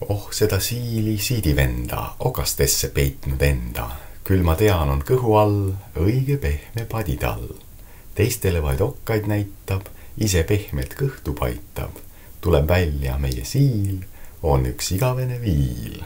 oh seda siili siidivenda, okastesse peitnud enda. küll ma tean, on kõhu all õige pehme paditall. teistele vaid okkaid näitab, ise pehmelt kõhtu paitab. tuleb välja, meie siil on üks igavene viil